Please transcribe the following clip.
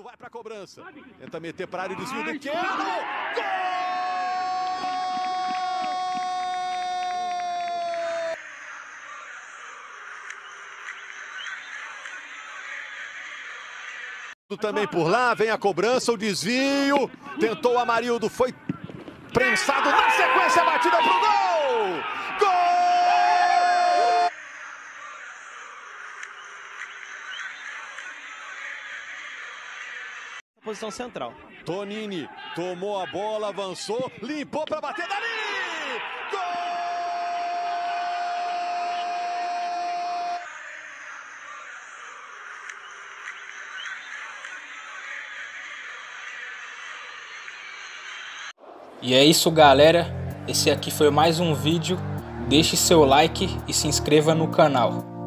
Neto vai pra cobrança. Tenta meter pra área o desvio do Keno. Gol! Também por lá, vem a cobrança, o desvio. Tentou o Amarildo, foi prensado na sequência, batida pro! Gol! Posição central. Tonini tomou a bola, avançou, limpou para bater dali! Gol! E é isso galera, esse aqui foi mais um vídeo, deixe seu like e se inscreva no canal.